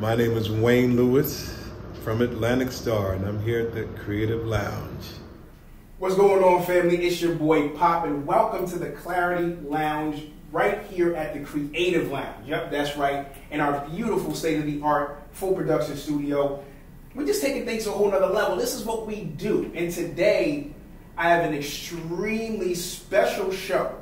My name is Wayne Lewis from Atlantic Starr, and I'm here at the Kre8tive Lounge. What's going on, family? It's your boy Pop, and welcome to the Clarity Lounge right here at the Kre8tive Lounge. Yep, that's right. In our beautiful state of the art full production studio. We're just taking things to a whole nother level. This is what we do. And today, I have an extremely special show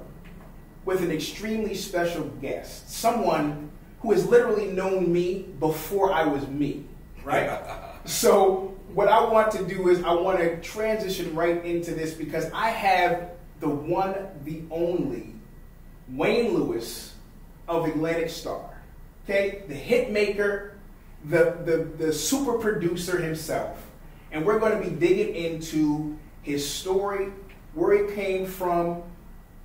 with an extremely special guest. Someone who has literally known me before I was me, right? so, what I want to do is I want to transition right into this because I have the one, the only Wayne Lewis of Atlantic Starr. Okay, the hit maker, the, the, the super producer himself. And we're going to be digging into his story, where he came from,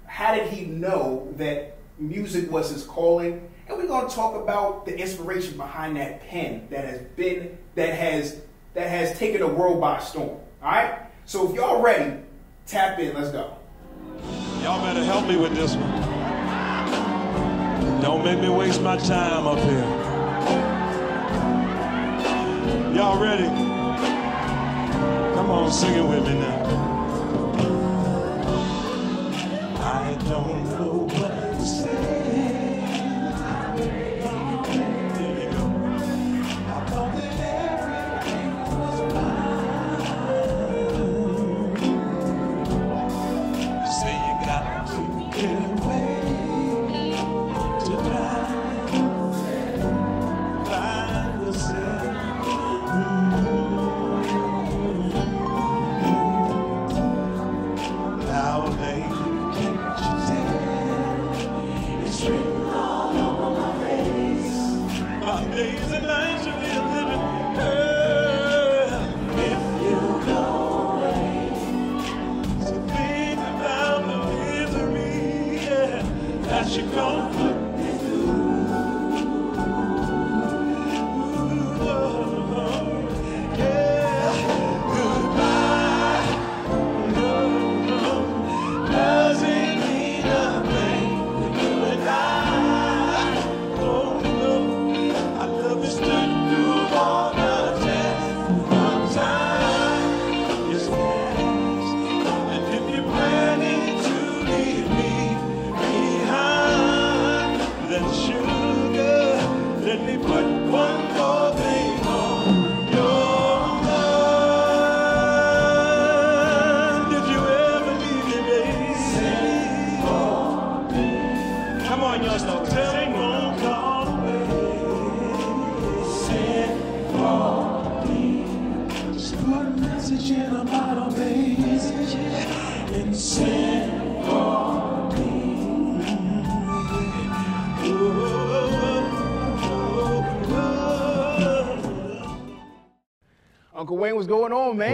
how did he know that music was his calling, and we're going to talk about the inspiration behind that pen that has been that has that has taken the world by storm. All right. So if y'all ready, tap in. Let's go. Y'all better help me with this one. Don't make me waste my time up here. Y'all ready? Come on, sing it with me now. I don't my face.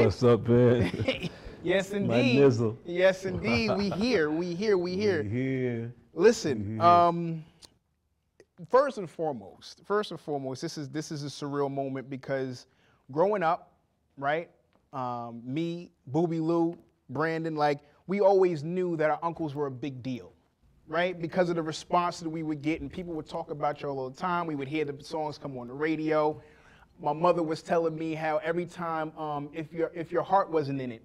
What's up, man? yes, My indeed. nizzle. Yes, indeed. We here. We here. We here. Here. Listen, um, first and foremost, first and foremost, this is this is a surreal moment because growing up, right? Um, me, Booby Lou, Brandon, like we always knew that our uncles were a big deal, right? Because of the response that we would get, and people would talk about y'all all the time. We would hear the songs come on the radio. My mother was telling me how every time, um, if your if your heart wasn't in it,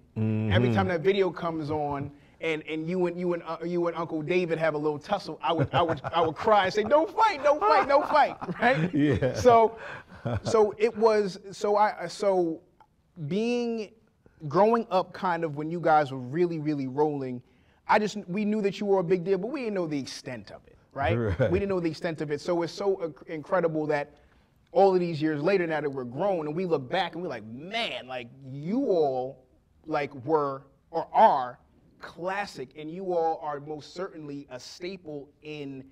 every time that video comes on, and, and you and you and uh, you and Uncle David have a little tussle, I would I would I would cry and say, "Don't fight, don't fight, don't fight," right? Yeah. So, so it was so I so being growing up kind of when you guys were really really rolling, I just we knew that you were a big deal, but we didn't know the extent of it, right? Right. We didn't know the extent of it. So it's so incredible that all of these years later, now that we're grown, and we look back and we're like, man, like you all like were or are classic, and you all are most certainly a staple in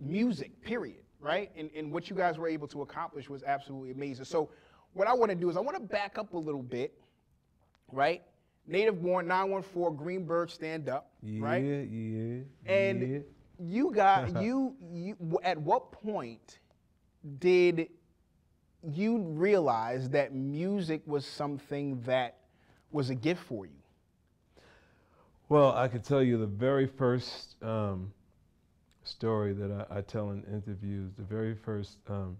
music, period, right? And, and what you guys were able to accomplish was absolutely amazing. So, what I want to do is I want to back up a little bit, right? Native born 914 Greenburgh stand up, right? Yeah, right? yeah. And yeah. you got you you at what point did you realize that music was something that was a gift for you? Well, I can tell you the very first um, story that I, I tell in interviews, the very first um,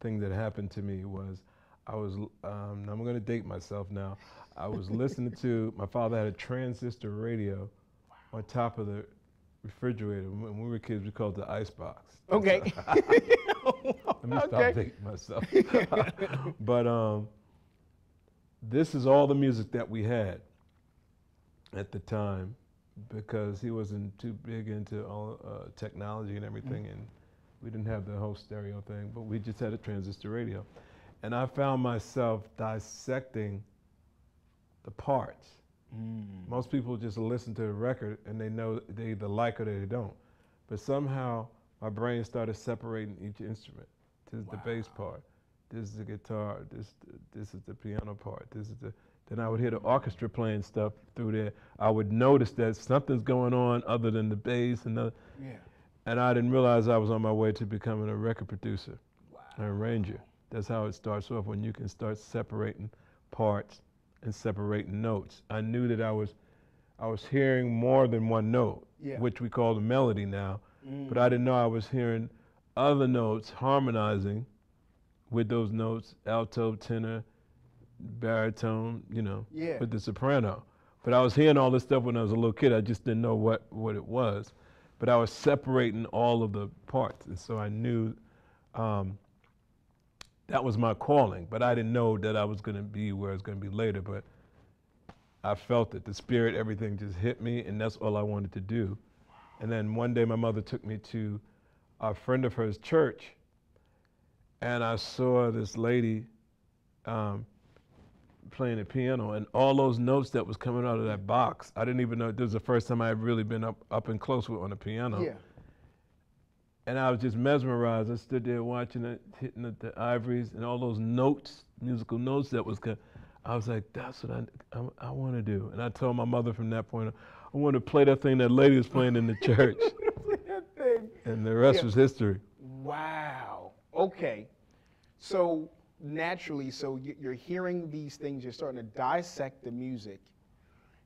thing that happened to me was I was, um, I'm going to date myself now. I was listening to, my father had a transistor radio on top of the refrigerator. When we were kids, we called it the ice box. Okay. me stop Okay. dating myself. but um, this is all the music that we had at the time because he wasn't too big into all uh, technology and everything, and we didn't have the whole stereo thing, but we just had a transistor radio. And I found myself dissecting the parts. Most people just listen to the record and they know they either like it or they don't. But somehow my brain started separating each instrument. This is the bass part. This is the guitar. This this is the piano part. This is the. Then I would hear the orchestra playing stuff through there. I would notice that something's going on other than the bass and the, Yeah. and I didn't realize I was on my way to becoming a record producer, an arranger. That's how it starts off when you can start separating parts and separating notes. I knew that I was, I was hearing more than one note, Yeah. which we call the melody now, but I mm. didn't know I was hearing other notes harmonizing with those notes, alto, tenor, baritone, you know, Yeah. with the soprano. But I was hearing all this stuff when I was a little kid. I just didn't know what, what it was. But I was separating all of the parts. And so I knew um, that was my calling. But I didn't know that I was going to be where I was going to be later. But I felt it. The spirit, everything just hit me. And that's all I wanted to do. And then one day my mother took me to a friend of hers church. And I saw this lady um, playing the piano and all those notes that was coming out of that box. I didn't even know this was the first time I had really been up, up and close with on the piano. Yeah. And I was just mesmerized. I stood there watching it, hitting the, the ivories and all those notes, musical notes that was co- I was like, that's what I, I, I want to do. And I told my mother from that point, on, I want to play that thing that lady was playing in the church. And the rest Yeah. was history. Wow. Okay. So naturally, so you're hearing these things, you're starting to dissect the music,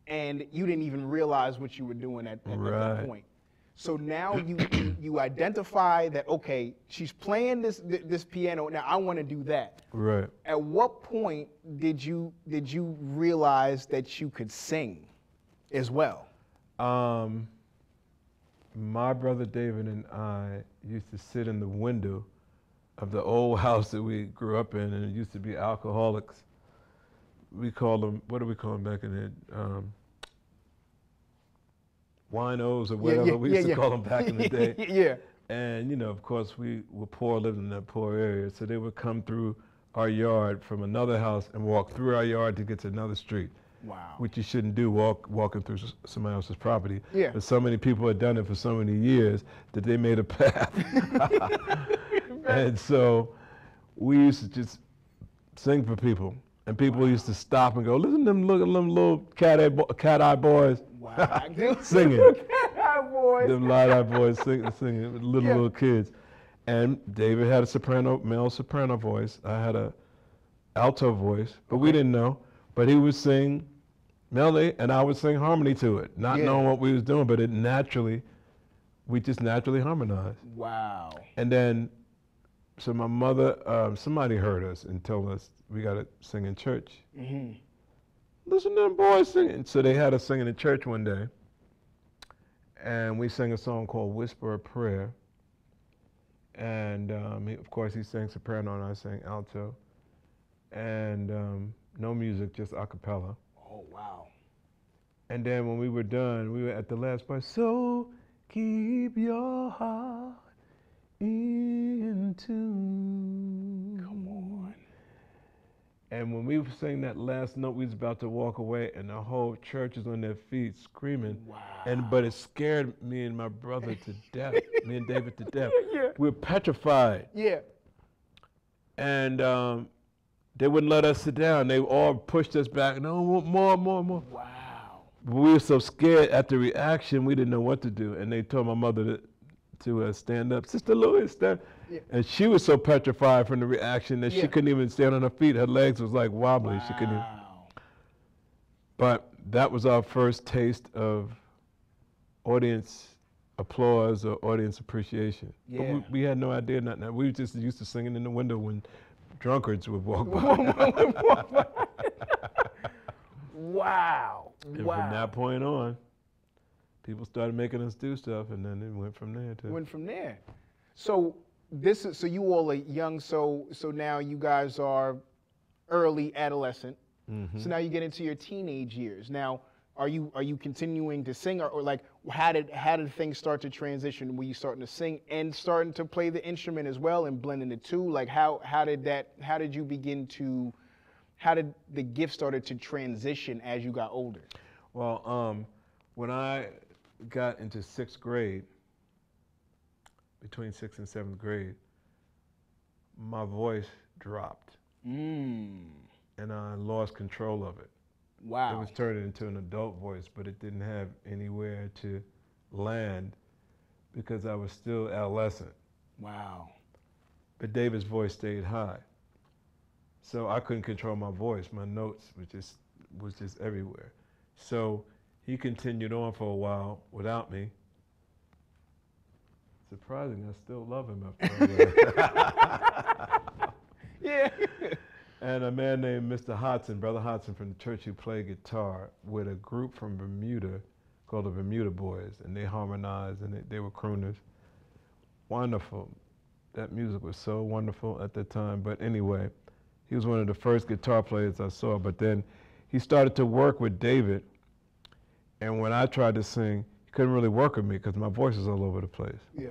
and you didn't even realize what you were doing at, at, at that Right. point. So now you, you you identify that okay, she's playing this this piano. Now I want to do that. Right. At what point did you did you realize that you could sing as well? Um, my brother David and I used to sit in the window of the old house that we grew up in, and it used to be alcoholics. We called them, what do we call them back in the um, winos or whatever we used to call them back in the day. yeah. And you know, of course, we were poor, lived in that poor area, so they would come through our yard from another house and walk through our yard to get to another street Wow. which you shouldn't do, walk walking through somebody else's property. Yeah. But so many people had done it for so many years that they made a path. and so we used to just sing for people. And people used to stop and go, listen to them, look at them little cat eye, bo- cat eye boys Wow. singing. boy. them light eye boys sing, singing, little, Yeah. little kids. And David had a soprano, male soprano voice. I had a alto voice, but we didn't know. But he would sing melody and I would sing harmony to it, not Yeah. knowing what we was doing, but it naturally, we just naturally harmonized. Wow. And then, so my mother, um, somebody heard us and told us we got to sing in church. Mm-hmm. Listen to them boys singing. So they had us singing in church one day, and we sang a song called "Whisper a Prayer." And um, he, of course, he sang soprano and I sang alto, and um, no music, just a cappella. Oh wow. And then when we were done, we were at the last part. So keep your heart in tune. Come on. And when we sang that last note, we was about to walk away, and the whole church is on their feet screaming. Wow. And but it scared me and my brother to death, me and David to death. Yeah. We were petrified, Yeah. and um, they wouldn't let us sit down. They all pushed us back. No more, more, more. Wow. We were so scared at the reaction, we didn't know what to do. And they told my mother to, to uh, stand up. Sister Lewis, stand. Yeah. And she was so petrified from the reaction that Yeah. she couldn't even stand on her feet. Her legs was like wobbly. She couldn't. Even, Wow. but that was our first taste of audience applause or audience appreciation. But Yeah. we, we had no idea nothing. We were just used to singing in the window when drunkards would walk by. Wow. and wow. from that point on, people started making us do stuff, and then it went from there. To, went from there. So this is so you all are young. So so now you guys are early adolescent. Mm-hmm. So now you get into your teenage years. Now are you are you continuing to sing or, or like how did how did things start to transition? Were you starting to sing and starting to play the instrument as well and blending the two? Like how how did that how did you begin to how did the gift started to transition as you got older? Well, um, when I got into sixth grade, between sixth and seventh grade, my voice dropped, Mm. and I lost control of it. It was turning into an adult voice, but it didn't have anywhere to land because I was still adolescent. Wow. But David's voice stayed high, so I couldn't control my voice. My notes was just was just everywhere. So he continued on for a while without me. Surprising, I still love him after all that. Yeah. And a man named Mr. Hodson, Brother Hodson from the church who played guitar with a group from Bermuda called the Bermuda Boys, and they harmonized and they, they were crooners. Wonderful. That music was so wonderful at the time. But anyway, he was one of the first guitar players I saw. But then he started to work with David, and when I tried to sing, he couldn't really work with me because my voice was all over the place. yeah.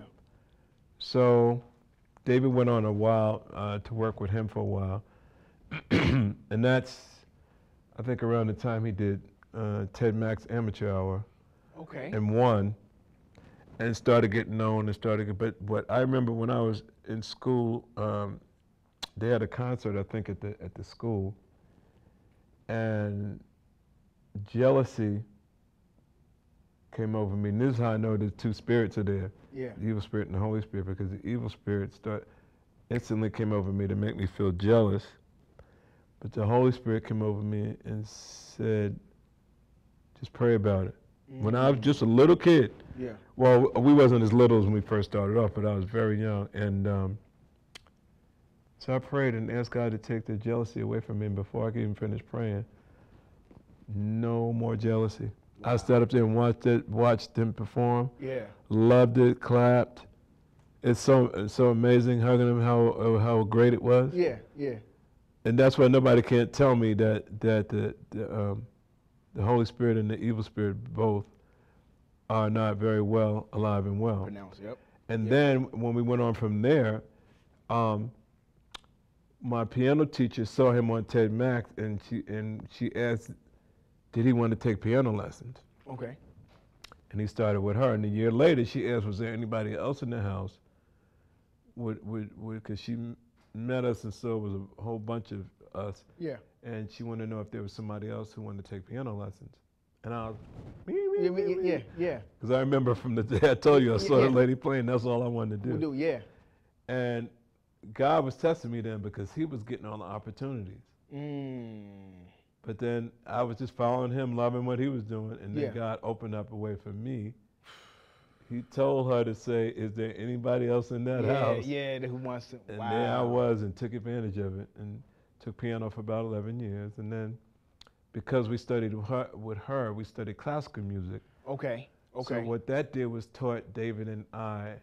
So David went on a while uh, to work with him for a while. and that's, I think, around the time he did uh, Ted Mack's Amateur Hour Okay. and won and started getting known and started, but what I remember when I was in school, um, they had a concert, I think, at the, at the school. And jealousy came over me. And this is how I know the two spirits are there yeah. the evil spirit and the Holy Spirit because the evil spirit start instantly came over me to make me feel jealous. But the Holy Spirit came over me and said, just pray about it. When I was just a little kid, Yeah. well, we wasn't as little as when we first started off, but I was very young. And um, so I prayed and asked God to take the jealousy away from me. And before I could even finish praying, no more jealousy. I stood up there and watched it, watched them perform Yeah. loved it, clapped. It's so it's so amazing hugging him how how great it was, Yeah. Yeah. And that's why nobody can't tell me that that the the, um, the Holy Spirit and the evil spirit both are not very well alive and well. Pronounce. Yep. And Yeah. then when we went on from there, um, my piano teacher saw him on Ted Mack, and she and she asked, did he want to take piano lessons? Okay. And he started with her. And a year later, she asked, was there anybody else in the house? Would, would, would, because she met us and so it was a whole bunch of us. Yeah. And she wanted to know if there was somebody else who wanted to take piano lessons. And I was, me, me, Yeah. me. Yeah. Yeah. Because I remember from the day I told you I saw Yeah. the lady playing, that's all I wanted to do. We do. do. Yeah. And God was testing me then because he was getting all the opportunities. Mm. But then I was just following him, loving what he was doing, and then Yeah. God opened up a way for me. He told her to say, "Is there anybody else in that yeah. house?" Yeah. Who wants to? And wow. there I was, and took advantage of it, and took piano for about 11 years. And then, because we studied with her, with her we studied classical music. Okay. Okay. So what that did was taught David and I,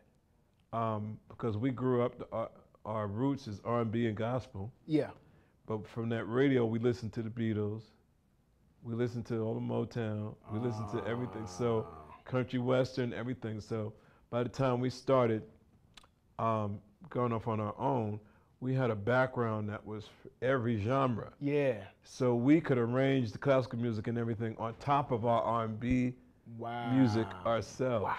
um, because we grew up, our, our roots is R&B and gospel. yeah. But from that radio, we listened to the Beatles. We listened to all the Motown. We listened to everything. So country western, everything. So by the time we started um, going off on our own, we had a background that was every genre. Yeah. So we could arrange the classical music and everything on top of our R&B Wow. music ourselves. Wow.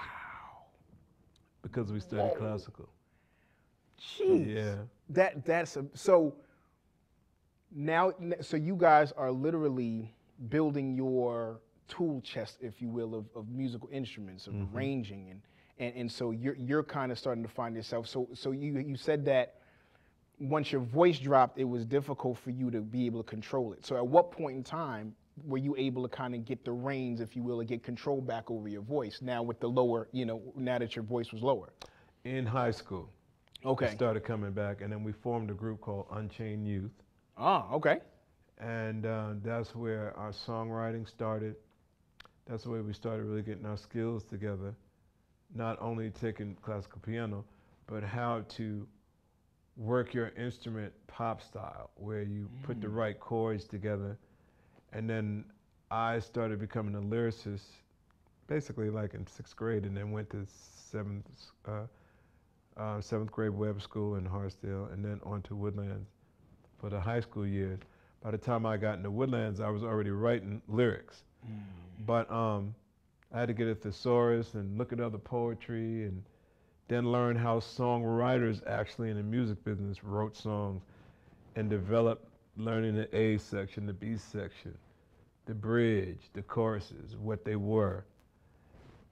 Because we studied classical. Jeez. Yeah. That that's a, so. Now, so you guys are literally building your tool chest, if you will, of, of musical instruments, of Mm-hmm. arranging, and, and and so you're you're kind of starting to find yourself. So so you you said that once your voice dropped, it was difficult for you to be able to control it. So at what point in time were you able to kind of get the reins, if you will, or get control back over your voice now with the lower, you know, now that your voice was lower? In high school, Okay. it started coming back, and then we formed a group called Unchained Youth, Ah, okay. and uh, that's where our songwriting started. That's the way we started really getting our skills together, not only taking classical piano, but how to work your instrument pop style, where you put the right chords together. And then I started becoming a lyricist, basically like in sixth grade, and then went to seventh, uh, uh, seventh grade web school in Hartsdale, and then on to Woodlands for the high school years. By the time I got into Woodlands, I was already writing lyrics. But um, I had to get a thesaurus and look at other poetry and then learn how songwriters actually in the music business wrote songs and develop learning the A section, the B section, the bridge, the choruses, what they were.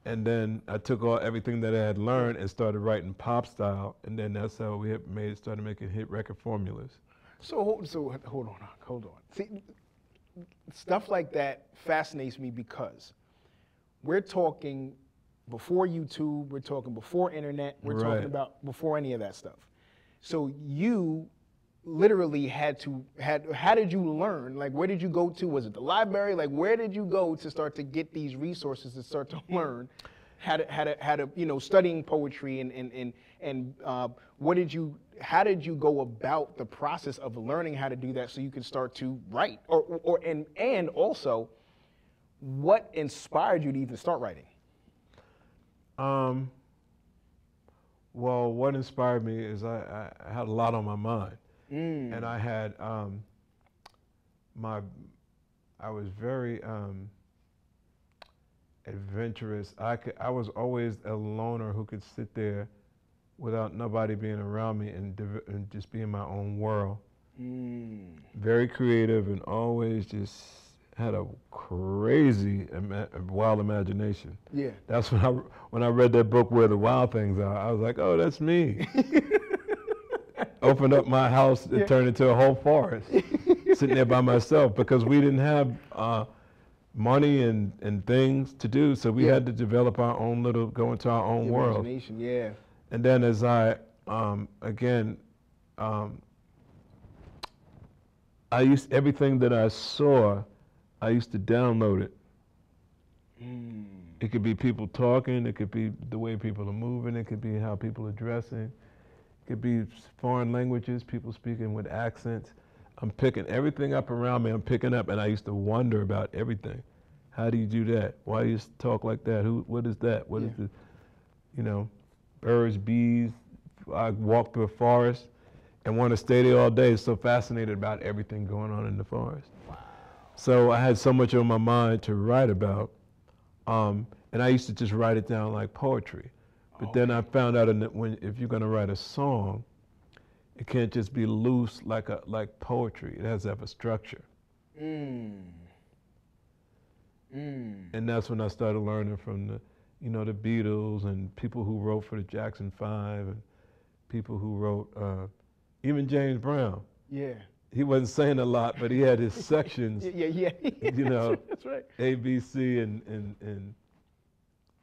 And then I took all everything that I had learned and started writing pop style, and then that's how we made started making hit record formulas. So hold, so hold on, hold on. See, stuff like that fascinates me because we're talking before YouTube, we're talking before internet, we're Right. talking about before any of that stuff. So you literally had to had how did you learn? Like where did you go to? Was it the library? Like where did you go to start to get these resources to start to learn how to how to how to you know studying poetry and and and and uh, what did you how did you go about the process of learning how to do that so you could start to write or or and and also what inspired you to even start writing? Um, well, what inspired me is I, I had a lot on my mind, and I had um, my, I was very um, adventurous. I could, I was always a loner who could sit there without nobody being around me and, div- and just be in my own world. Very creative and always just had a crazy, ima- wild imagination. Yeah. That's when I when I read that book where the wild things are. I was like, oh, that's me. Opened up my house, and it turned into a whole forest, sitting there by myself because we didn't have uh, money and, and things to do, so we Yeah. had to develop our own little, go into our own world. Imagination, yeah. And then as I, um, again, um, I used everything that I saw, I used to download it. It could be people talking, it could be the way people are moving, it could be how people are dressing, it could be foreign languages, people speaking with accents. I'm picking everything up around me, I'm picking up, and I used to wonder about everything. How do you do that? Why do you talk like that? Who? What is that? What is Yeah. the, you know, birds, bees. I walk through a forest and want to stay there all day. So fascinated about everything going on in the forest. So I had so much on my mind to write about, um, and I used to just write it down like poetry. But then I found out in that when if you're going to write a song, it can't just be loose like a like poetry. It has to have a structure. Mm. Mm. and that's when I started learning from the, you know, the Beatles and people who wrote for the Jackson Five and people who wrote, uh, even James Brown. Yeah. He wasn't saying a lot, but he had his sections, Yeah, yeah, yeah. You know. That's right. A, B, C, and and and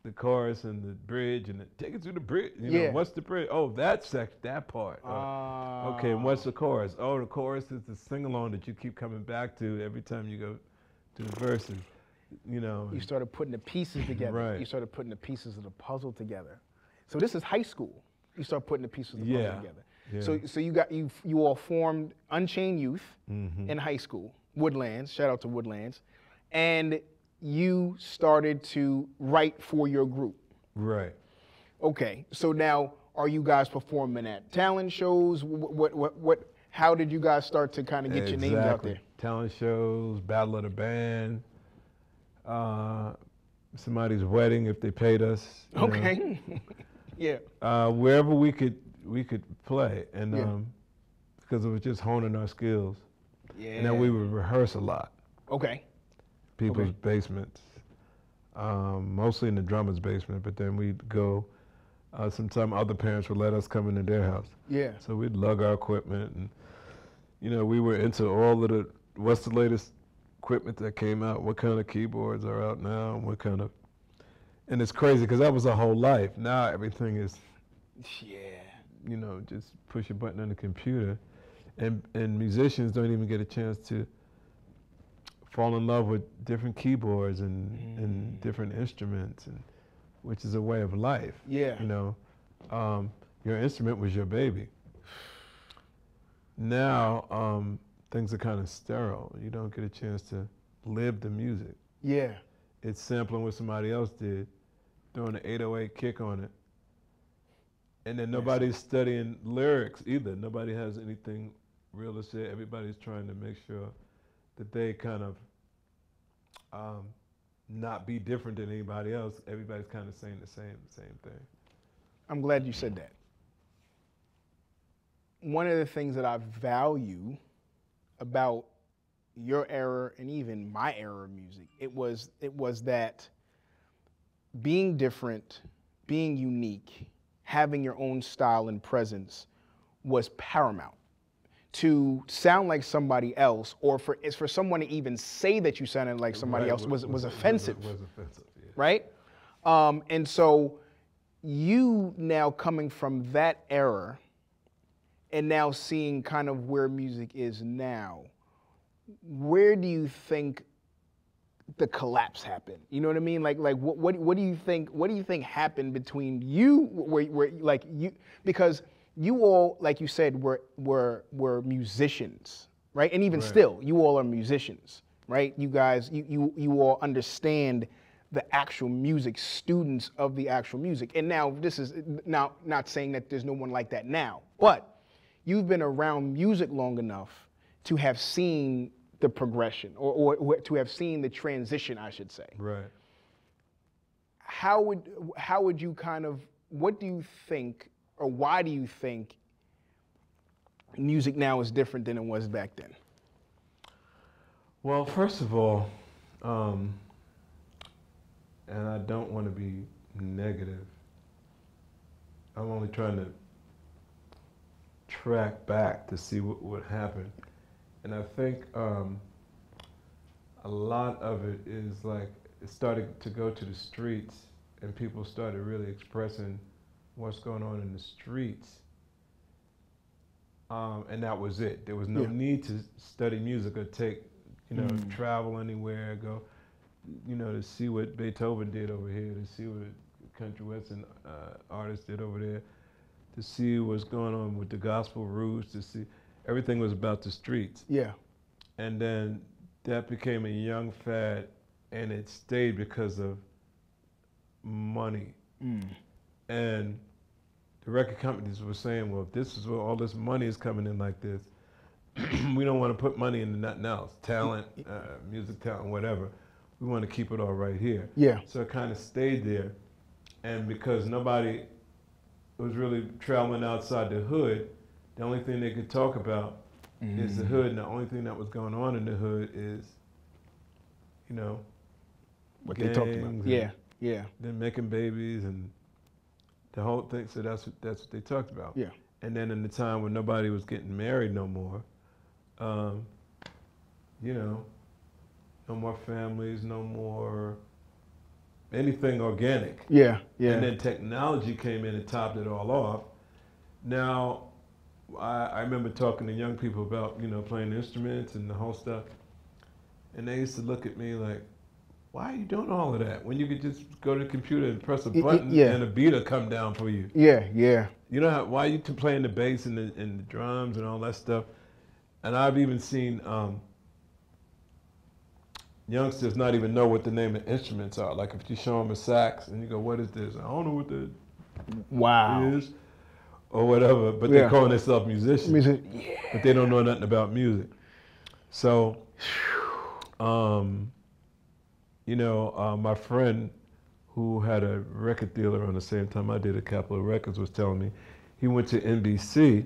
the chorus and the bridge and the, take it to the bridge. You know, Yeah. what's the bridge? Oh, that section, that part. Uh, Ah. okay, and what's the chorus? Oh, the chorus is the sing along that you keep coming back to every time you go to the verses. You know. You started putting the pieces together. Right. You started putting the pieces of the puzzle together. So this is high school. You start putting the pieces of the Yeah, puzzle together. yeah. So so you got you you all formed Unchained Youth Mm-hmm. in high school, Woodlands. Shout out to Woodlands, and you started to write for your group. Right. Okay, so now are you guys performing at talent shows? What what what? what how did you guys start to kind of get your names out Exactly. there? Talent shows, battle of the band, uh, somebody's wedding if they paid us. Okay. yeah. Uh, wherever we could we could play, and Yeah. um, because it was just honing our skills. Yeah. And then we would rehearse a lot, Okay. people's Okay. basements, um, mostly in the drummer's basement. But then we'd go. Uh, sometime other parents would let us come into their house. Yeah. So we'd lug our equipment, and you know, we were into all of the what's the latest equipment that came out, what kind of keyboards are out now, and what kind of. And it's crazy because that was a whole life. Now everything is, Yeah. you know, just push a button on the computer, and and musicians don't even get a chance to fall in love with different keyboards and and different instruments, and which is a way of life. Yeah. You know, um, your instrument was your baby. Now um, things are kind of sterile. You don't get a chance to live the music. Yeah. It's sampling what somebody else did, throwing an 808 kick on it. And then nobody's studying lyrics either. Nobody has anything real to say. Everybody's trying to make sure that they kind of um, not be different than anybody else. Everybody's kind of saying the same same thing. I'm glad you said that. One of the things that I value about your era and even my era of music, it was it was that being different, being unique, having your own style and presence was paramount. To sound like somebody else, or for is for someone to even say that you sounded like somebody Right, else, was was, was offensive Was, offensive. Yeah. right? Um, and so you now coming from that era and now seeing kind of where music is now, where do you think the collapse happened? You know what I mean? Like, like what, what, what do you think? What do you think happened between you, where, where, like you, because you all, like you said, were were were musicians, right? And even Right. still, you all are musicians, right? You guys, you you you all understand the actual music, students of the actual music. And now this is now not saying that there's no one like that now, but you've been around music long enough to have seen the progression or, or, or to have seen the transition, I should say. Right. How would how would you kind of what do you think or why do you think music now is different than it was back then? Well, first of all, um, and I don't want to be negative. I'm only trying to track back to see what, what happened. And I think um, a lot of it is like it started to go to the streets and people started really expressing what's going on in the streets. Um, and that was it. There was no Yeah. need to study music or take, you know, travel anywhere, go, you know, to see what Beethoven did over here, to see what country western uh, artists did over there, to see what's going on with the gospel roots, to see everything was about the streets. Yeah. And then that became a young fad, and it stayed because of money. And the record companies were saying, well, if this is where all this money is coming in like this, we don't want to put money into nothing else, talent, uh, music talent, whatever. We want to keep it all right here. Yeah. So it kind of stayed there. And because nobody was really traveling outside the hood, the only thing they could talk about is the hood. And the only thing that was going on in the hood is, you know, What they talked about. and Yeah. Yeah. Then making babies and the whole thing. So that's what, that's what they talked about. Yeah. And then in the time when nobody was getting married no more, um, you know, no more families, no more anything organic. Yeah. Yeah. And then technology came in and topped it all off. Now, I, I remember talking to young people about, you know, playing instruments and the whole stuff. And they used to look at me like, why are you doing all of that when you could just go to the computer and press a button yeah. and a beat will come down for you? yeah. Yeah. You know how, why you t- playing the bass and the, and the drums and all that stuff? And I've even seen um, youngsters not even know what the name of instruments are. Like if you show them a sax and you go, "What is this?" I don't know what that Wow. is, or whatever. But Yeah. they're calling themselves musicians, Music. Yeah. but they don't know nothing about music. So, um, you know, uh, my friend who had a record dealer on the same time I did at Capitol Records was telling me he went to NBC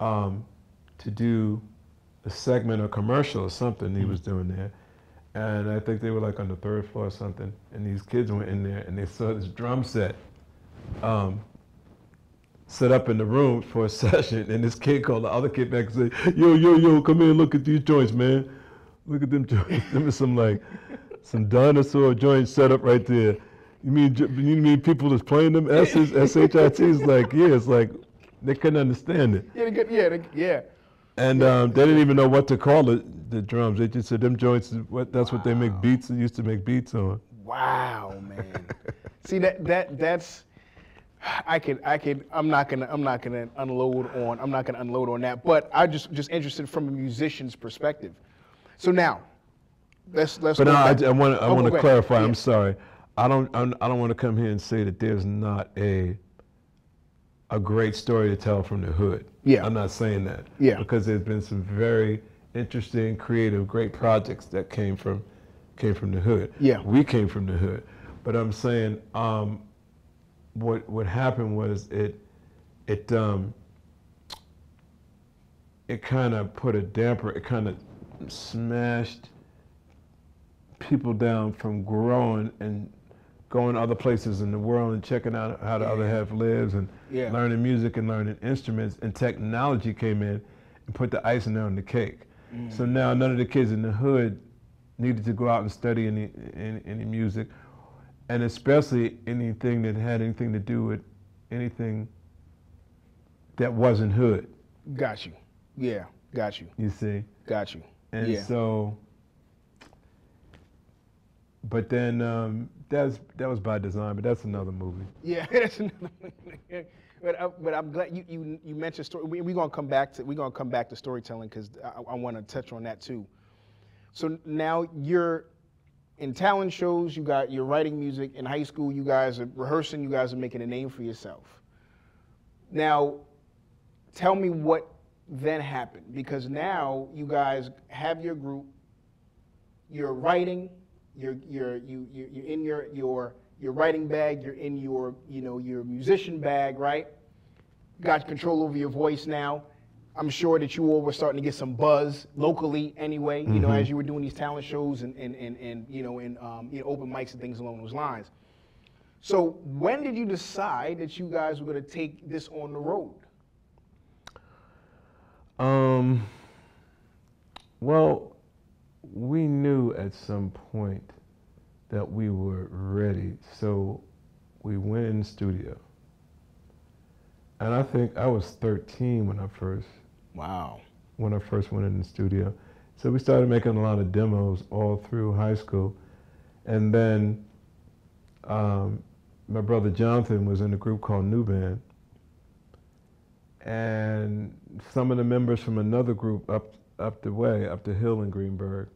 um, to do a segment or commercial or something he was doing there. And I think they were like on the third floor or something. And these kids went in there and they saw this drum set um, set up in the room for a session. And this kid called the other kid back and said, Yo, yo, yo, come here, look at these joints, man. Look at them joints. them is some like some dinosaur joint set up right there. You mean you mean people that's playing them S's, S-H-I-T's? Like, yeah, it's like they couldn't understand it. Yeah, they good, yeah, they, yeah. And um, they didn't even know what to call it, the drums. They just said them joints, what, that's what they make beats, They used to make beats on. Wow, man. See that that that's I could I could I'm not gonna I'm not gonna unload on I'm not gonna unload on that. But I just just interested from a musician's perspective. So now, let's let's. But go no, I, I want I Oh, want to clarify. Yeah. I'm sorry. I don't I'm, I don't want to come here and say that there's not a a great story to tell from the hood. Yeah. I'm not saying that. Yeah. Because there's been some very interesting, creative, great projects that came from came from the hood. Yeah. We came from the hood. But I'm saying um, what what happened was it it um it kind of put a damper. It kind of smashed people down from growing and going to other places in the world and checking out how the other half lives and Yeah. learning music and learning instruments and technology came in and put the icing on the cake. Mm. So now none of the kids in the hood needed to go out and study any, any, any music and especially anything that had anything to do with anything that wasn't hood, Got you. Yeah, got you. you see. Got you. And yeah. so, but then um, that's that was by design, but that's another movie. Yeah, that's another movie. but, I, but I'm glad you, you, you mentioned story. We're we gonna come back to we're gonna come back to storytelling because I, I want to touch on that too. So now you're in talent shows. You got you're writing music in high school. You guys are rehearsing. You guys are making a name for yourself. Now, tell me what then happened because now you guys have your group. You're writing. You're you're you you- you're in your your your writing bag. You're in your you know your musician bag, right? Got control over your voice now. I'm sure that you all were starting to get some buzz locally anyway. You know, as you were doing these talent shows and and and, and you know and um, you know open mics and things along those lines. So when did you decide that you guys were going to take this on the road? Um, well, we knew at some point that we were ready, so we went in the studio. And I think I was 13 when I first Wow. when I first went in the studio. So we started making a lot of demos all through high school. And then um, my brother Jonathan was in a group called Newban. And some of the members from another group up up the way, up the hill in Greenburgh,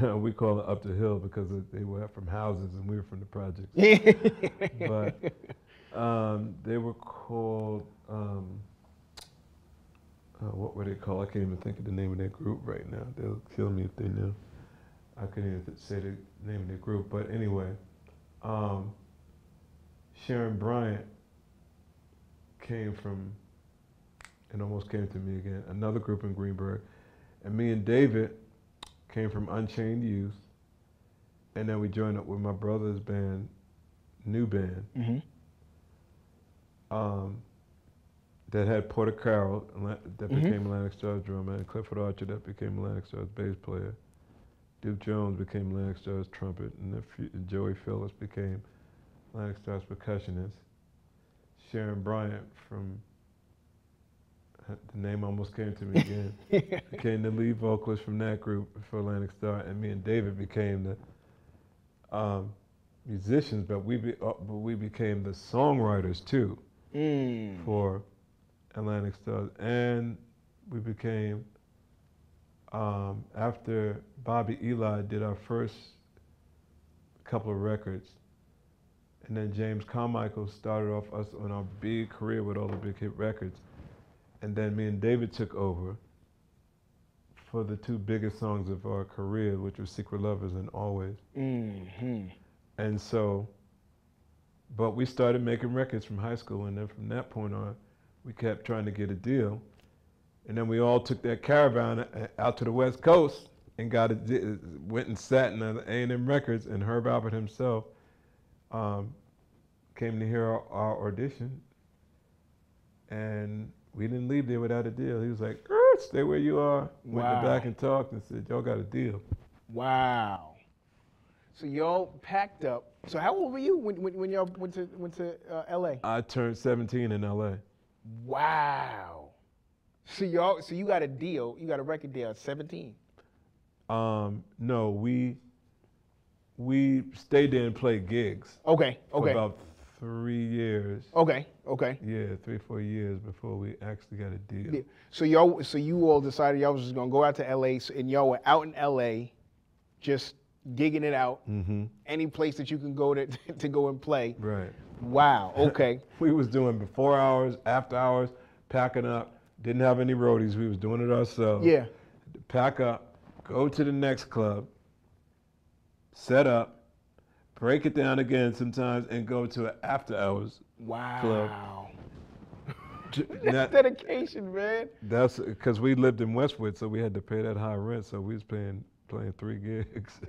we call it up the hill because they were from houses and we were from the projects. but um, they were called um, uh, what were they called? I can't even think of the name of their group right now. They'll kill me if they knew. I couldn't even say the name of their group. But anyway, um, Sharon Bryant came from, and almost came to me again, another group in Greenburgh. And me and David came from Unchained Youth. And then we joined up with my brother's band, Newban hmm um, that had Porter Carroll that Mhm. became Atlantic Starr's drummer, and Clifford Archer that became Atlantic Starr's bass player. Duke Jones became Atlantic Starr's trumpet, and then F- Joey Phillips became Atlantic Starr's percussionist. Sharon Bryant from the name almost came to me again. Became the lead vocalist from that group for Atlantic Starr, and me and David became the um, musicians, but we be, uh, but we became the songwriters too Mm. for Atlantic Starrs, and we became um, after Bobby Eli did our first couple of records, and then James Carmichael started off us on our big career with all the big hit records, and then me and David took over for the two biggest songs of our career, which were Secret Lovers and Always. hmm And so, but we started making records from high school, and then from that point on, we kept trying to get a deal. And then we all took that caravan uh, out to the West Coast and got a, went and sat in the A&M Records, and Herb Alpert himself um, came to hear our, our audition, and we didn't leave there without a deal. He was like, "Er, stay where you are. Went Wow. back and talked and said, y'all got a deal. Wow. So y'all packed up. So how old were you when, when, when y'all went to went to uh, L.A.? I turned 17 in LA. Wow. So y'all, so you got a deal. You got a record deal at 17. Um, no, we we stayed there and played gigs Okay. Okay. about three years. Okay. Okay. Yeah, three, four years before we actually got a deal. Yeah. So y'all, so you all decided y'all was just gonna go out to LA, so- and y'all were out in LA, just gigging it out. hmm Any place that you can go to to go and play. Right. Wow. Okay. We was doing before hours, after hours, packing up. Didn't have any roadies. We was doing it ourselves. yeah. Pack up, go to the next club, set up, break it down again sometimes, and go to an after hours. Wow. J- That's that- dedication, man. That's because we lived in Westwood, so we had to pay that high rent. So we was paying playing three gigs,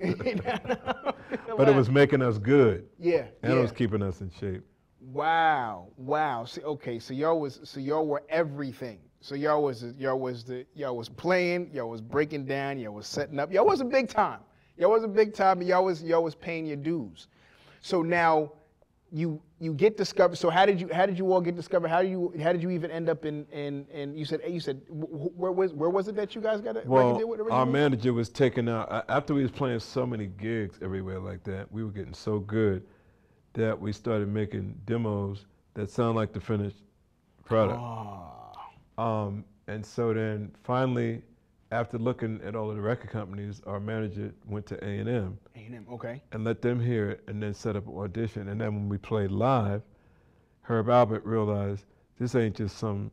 but it was making us good, Yeah. and yeah. it was keeping us in shape. Wow, wow. See, okay, so y'all was so y'all were everything. So y'all was y'all was the y'all was playing, y'all was breaking down, y'all was setting up. Y'all was a big time. Y'all wasn't big time, but y'all was y'all was paying your dues. So now you you get discovered. So how did you how did you all get discovered? How did you how did you even end up in in in you said you said wh- wh- where was where was it that you guys got record Well, our manager was taking out after we was playing so many gigs everywhere like that. We were getting so good that we started making demos that sound like the finished product. Ah, Um, and so then finally, after looking at all of the record companies, our manager went to A and M A&M, okay. and let them hear it, and then set up an audition. And then when we played live, Herb Alpert realized this ain't just some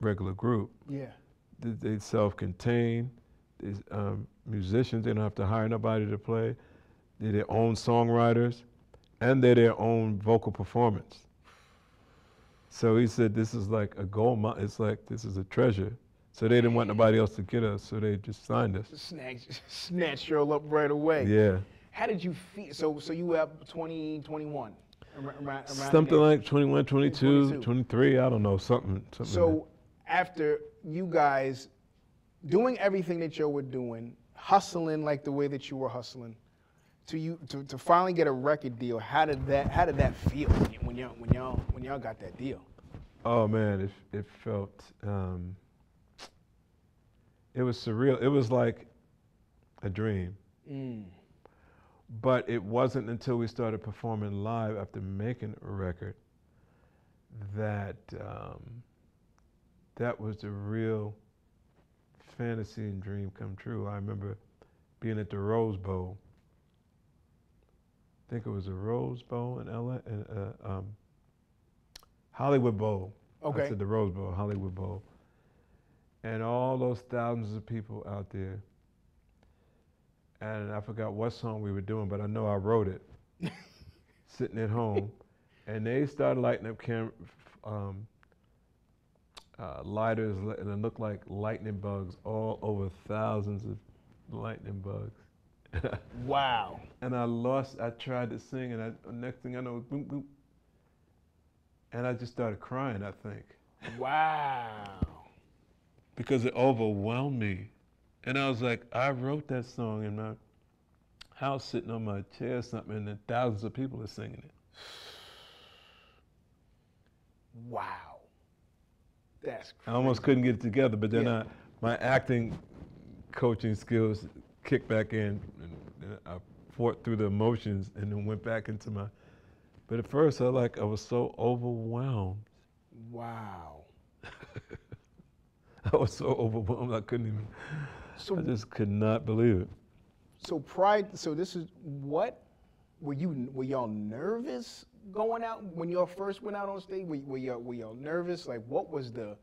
regular group. Yeah. They, they self-contained. These um, musicians, they don't have to hire nobody to play. They're their own songwriters, and they're their own vocal performance. So he said, "This is like a gold mine. It's like this is a treasure." So they didn't want nobody else to get us, so they just signed us. Snatch snatch y'all up right away. Yeah, How did you feel? So, so you were up 20, 21, around, around something like 21, 22, 22. 23. I don't know, something. something like So, after you guys doing everything that you were doing, hustling like the way that you were hustling, to you to, to finally get a record deal, how did that how did that feel when when y'all when y'all when y'all got that deal? Oh man, it it felt um, it was surreal. It was like a dream. Mm. But it wasn't until we started performing live after making a record that um, that was the real fantasy and dream come true. I remember being at the Rose Bowl. I think it was a Rose Bowl in LA, uh, um, Hollywood Bowl. Okay. I said the Rose Bowl, Hollywood Bowl. And all those thousands of people out there. And I forgot what song we were doing, but I know I wrote it. sitting at home. And they started lighting up cam- um, uh, lighters, li- and it looked like lightning bugs all over thousands of lightning bugs. Wow. and I lost. I tried to sing, and I, next thing I know, boom, boom, and I just started crying. I think Wow. Because it overwhelmed me, and I was like, I wrote that song in my house, sitting on my chair, or something, and then thousands of people are singing it. Wow. That's I almost couldn't get it together, but then Yeah. I, my acting coaching skills kicked back in, and I fought through the emotions, and then went back into my. But at first, I like I was so overwhelmed. wow. I was so overwhelmed I couldn't even. So I just could not believe it. So pride. So this is what were you? Were y'all nervous going out when y'all first went out on stage? Were, were y'all were y'all nervous? Like what was the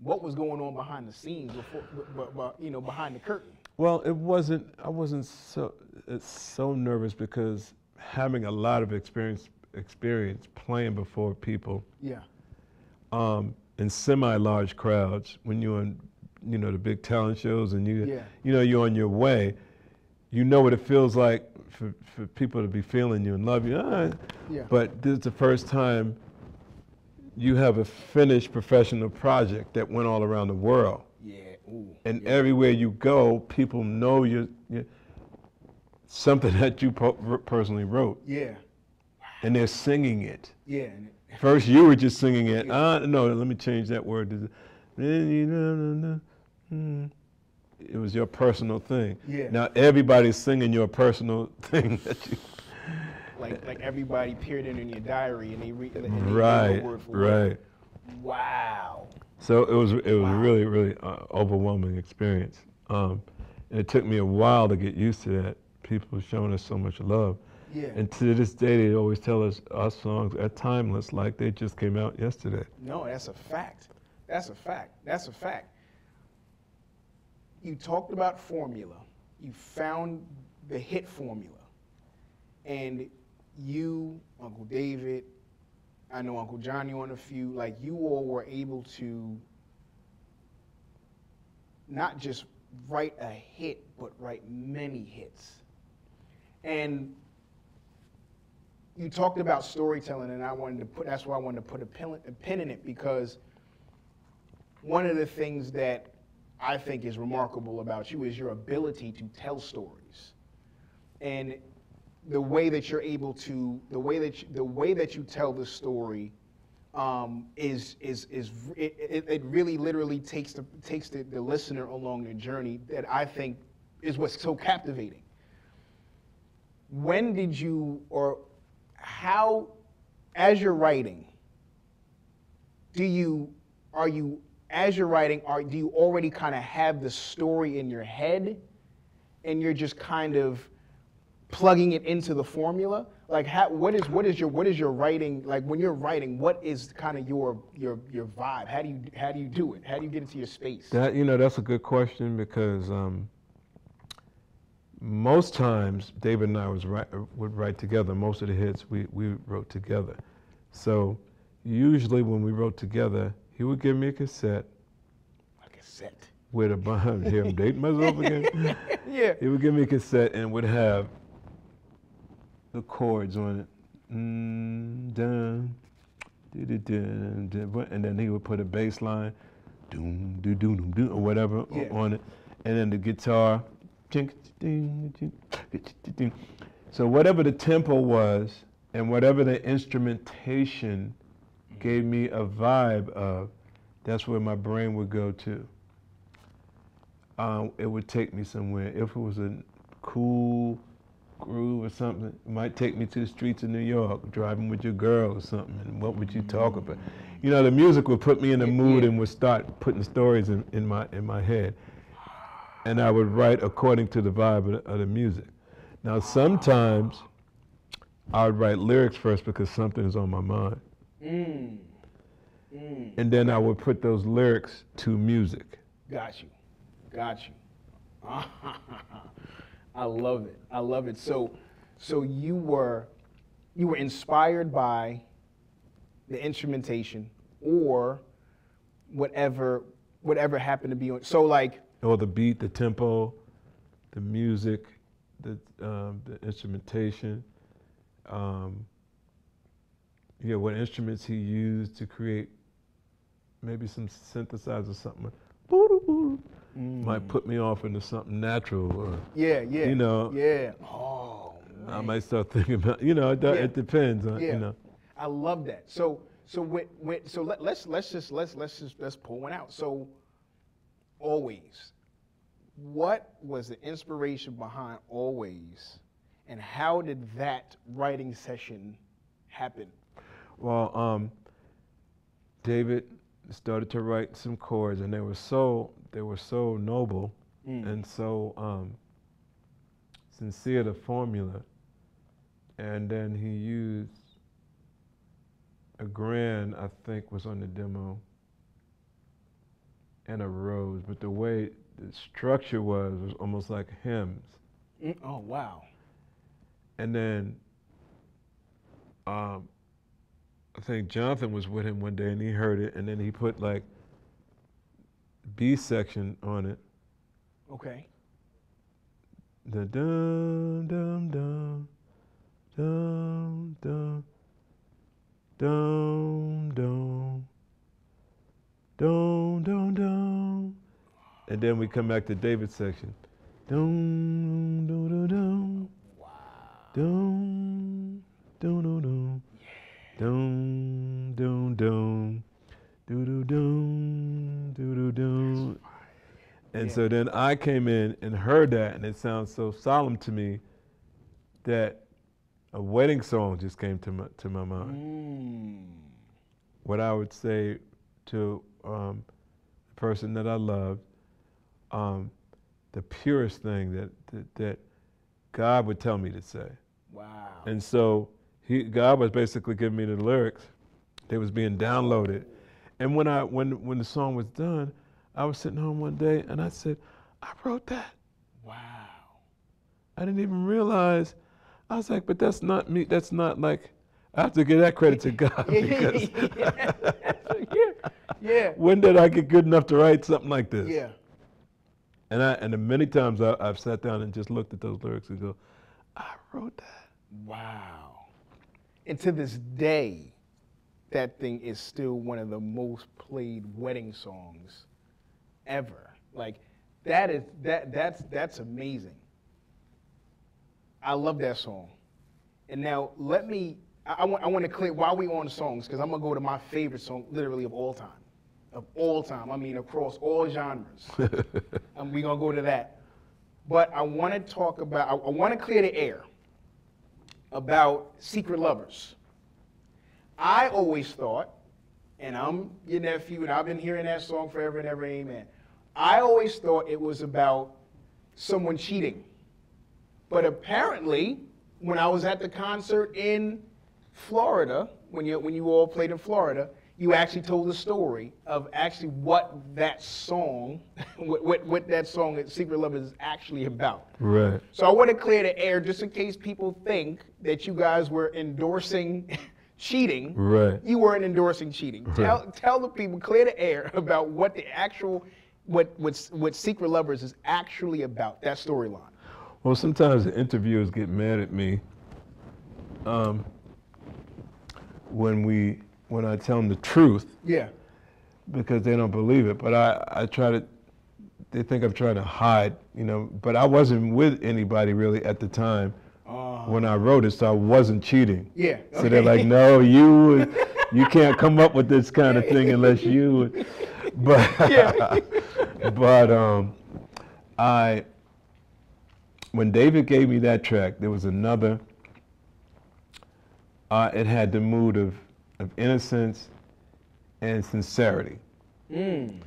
what was going on behind the scenes before, but, but, you know, behind the curtain? Well, it wasn't. I wasn't so it's so nervous because having a lot of experience experience playing before people Yeah. um, in semi-large crowds when you're on, you know, the big talent shows and you, Yeah. you know, you're on your way. You know what it feels like for, for people to be feeling you and love you. Ah, Yeah. But this is the first time you have a finished professional project that went all around the world. Yeah. Ooh, and everywhere you go, people know you something that you po- personally wrote, yeah, and they're singing it. yeah. First, you were just singing it. Uh, no, let me change that word. to- Then you know, no, no, mm. It was your personal thing. Yeah. Now everybody's singing your personal thing that you. like like everybody peered in in your diary and they read and they Right, word for word. right. Wow. So it was it was Wow. really really uh, overwhelming experience, um, and it took me a while to get used to that. People showing us so much love, Yeah. and to this day they always tell us our songs are timeless, like they just came out yesterday. No, that's a fact. That's a fact. That's a fact. You talked about formula. You found the hit formula. And you, Uncle David, I know Uncle Johnny on a few, like you all were able to not just write a hit, but write many hits. And you talked about storytelling, and I wanted to put that's why I wanted to put a pin, a pin in it because one of the things that I think is remarkable about you is your ability to tell stories, and the way that you're able to the way that you, the way that you tell the story um, is is is it, it, it really literally takes the takes the, the listener along the journey that I think is what's so captivating. When did you or how as you're writing do you are you as you're writing are do you already kind of have the story in your head and you're just kind of plugging it into the formula? Like how, what is what is your what is your writing like when you're writing what is kind of your your your vibe? How do you how do you do it? How do you get into your space? That you know, that's a good question because um, most times David and I was write, would write together. Most of the hits we, we wrote together. So usually when we wrote together, he would give me a cassette a set with a bunch. Here I'm dating myself again. yeah He would give me a cassette and would have the chords on it. Mm, dun, dun, dun, dun, dun, and then he would put a bass line, doom, doo, doo, doom, doo, or whatever Yeah. on it. And then the guitar. So whatever the tempo was and whatever the instrumentation gave me a vibe of, that's where my brain would go to um, it would take me somewhere. If it was a cool groove or something, it might take me to the streets of New York, driving with your girl or something. And what would you talk about? You know, the music would put me in the mood and would start putting stories in, in my in my head, and I would write according to the vibe of the, of the music. Now, sometimes I would write lyrics first because something is on my mind, mm. Mm. and then I would put those lyrics to music. Got you. Got you. I love it. I love it. So so you were you were inspired by the instrumentation or whatever whatever happened to be on so like or the beat, the tempo, the music, the um, the instrumentation. Um, yeah, what instruments he used to create maybe some synthesizer something. Might put me off into something natural, or yeah, yeah. You know. Yeah. Oh I might start thinking about. You know, it, Yeah. it depends on. Yeah. You know, I love that. So so when, when so let, let's let's just let's let's just let's pull one out. So always, what was the inspiration behind always, and how did that writing session happen? Well, um, David started to write some chords, and they were so they were so noble and so um, sincere. The formula, and then he used a grand, I think, was on the demo, and a rose. But the way the structure was was almost like hymns. Mm, Oh wow. And then um, I think Jonathan was with him one day and he heard it and then he put like B section on it. Okay. The dum dum dum dum dum dum dum dum dum dum and then we come back to David's section. Dum, dum, dum, dum. Dum, dum, dum, dum. Dum, dum, dum. Do, do, dum, do, do, dum. And Yeah. so then I came in and heard that, and it sounds so solemn to me that a wedding song just came to my, to my mind Mm. what I would say to um, the person that I loved, um, the purest thing that, that that God would tell me to say. Wow. And so he, God was basically giving me the lyrics. They was being downloaded. And when I when when the song was done, I was sitting home one day and I said, I wrote that. Wow. I didn't even realize. I was like, but that's not me. That's not like. I have to give that credit to God because yeah. Yeah. when did I get good enough to write something like this? Yeah. And I and the many times I, I've sat down and just looked at those lyrics and go, I wrote that. Wow. And to this day, that thing is still one of the most played wedding songs ever. Like that is that that's that's amazing. I love that song. And now let me I, I want I want to clear while we on songs because I'm gonna go to my favorite song literally of all time. Of all time. I mean across all genres. and we're gonna go to that. But I want to talk about I, I want to clear the air about secret lovers. I always thought, and I'm your nephew, and I've been hearing that song forever and ever, amen. I always thought it was about someone cheating. But apparently, when I was at the concert in Florida, when you, when you all played in Florida, you actually told the story of actually what that song, what, what, what that song, Secret Lovers, is actually about. Right. So I want to clear the air just in case people think that you guys were endorsing cheating. Right. You weren't endorsing cheating. Tell tell the people clear the air about what the actual what what what Secret Lovers is actually about. That storyline. Well, sometimes the interviewers get mad at me um, when we when I tell them the truth Yeah. because they don't believe it. But I, I try to. They think I'm trying to hide, you know. But I wasn't with anybody really at the time when I wrote it, so I wasn't cheating. Yeah. So they're like, no, you you can't come up with this kind of thing unless you. But Yeah. but um, I when David gave me that track, there was another. Uh, it had the mood of of innocence and sincerity, Mm.